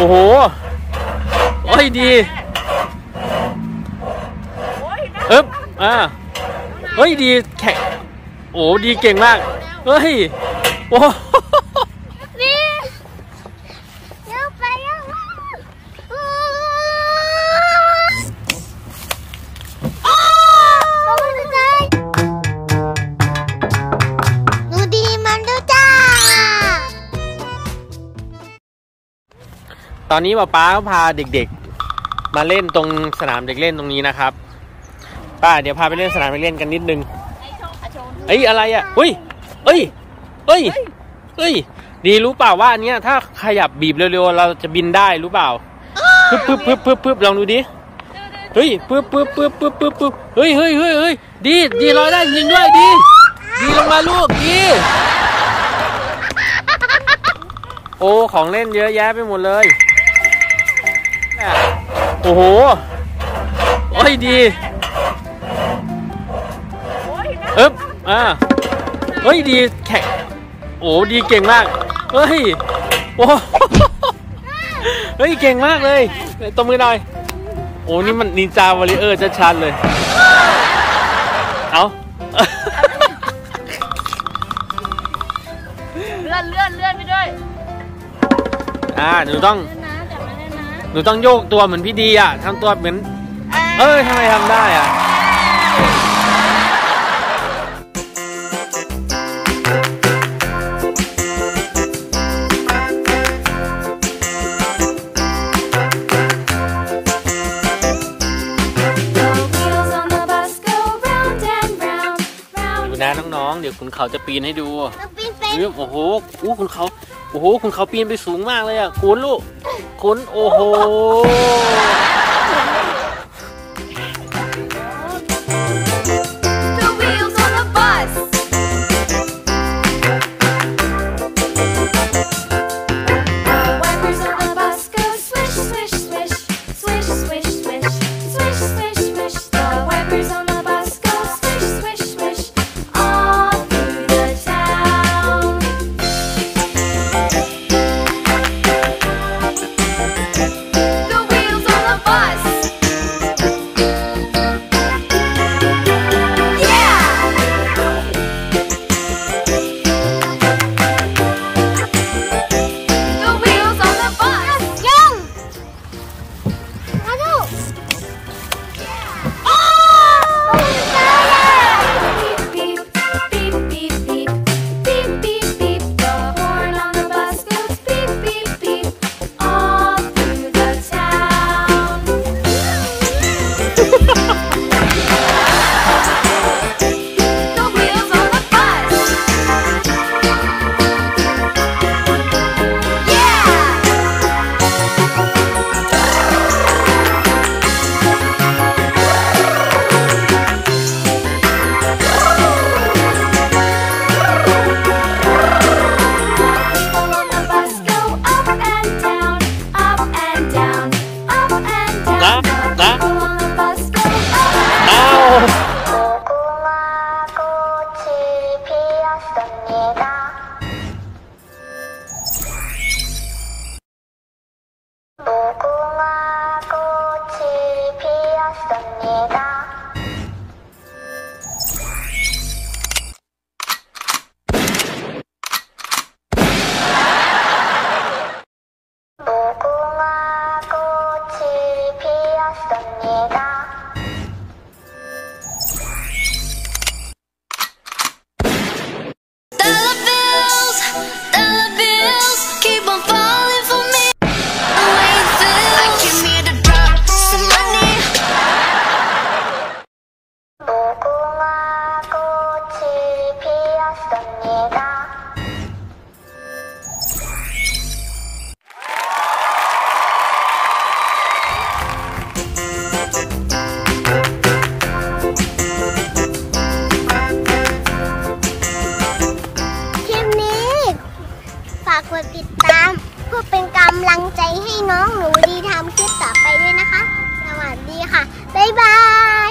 อ้โห โอ้ยดีเอ๊บอ่าเฮ้ยดีแข็งโอ้ดีเก่งมาก เฮ้ย โอ้ ตอนนี้ป๊าป๊าก็พาเด็กๆ มาเล่นตรงสนามเด็กเล่นตรงนี้นะครับ ป้าเดี๋ยวพาไปเล่นสนามเด็กเล่นกันนิดนึงเอ้ยอะไรอะเฮ้ยเอ้ยเอ้ยเอ้ย ดีรู้เปล่าว่าอันเนี้ยถ้าขยับบีบเร็วๆเราจะบินได้รู้เปล่าปึ๊บปึ๊บปึ๊บปึ๊บปึ๊บลองดูดิเฮ้ยปึ๊บปึ๊บปึ๊บปึ๊บปึ๊บปึ๊บเฮ้ยเฮ้ยเฮ้ยเฮ้ยดีดีลอยได้จริงด้วยดี ดีลงมาลูกดีโอ้ของเล่นเยอะแยะไปหมดเลย โอ้โห โอ้ยดีเอ๊บอ่าเฮ้ยดีแข็งโอ้ดีเก่งมาก เฮ้ย โอ้เฮ้ยเก่งมากเลยตบมือหน่อย โอ้นี่มันนินจาวอริเออร์ชัดๆเลย เอาเลื่อนเลื่อนเลื่อนไปด้วย อ่าหนูต้อง หนูต้องโยกตัวเหมือนพี่ดีอะทำตัวเหมือน เอ้ยทำไมทำได้อะ wheels on the bus go round and round, ดู round. นะน้องๆ เดี๋ยวคุณเขาจะปีนให้ดูหนูปีนเป็นเฮ้ยโอ้โหอู้คุณเขา โอ้โห คุณเขาปีนไปสูงมากเลยอะ คุณลูก คุณ โอ้โห 你的ากกดติดตาม เพื่อเป็นกำลังใจให้น้องหนูดีทำคลิปต่อไปด้วยนะคะ สวัสดีค่ะ บ๊ายบาย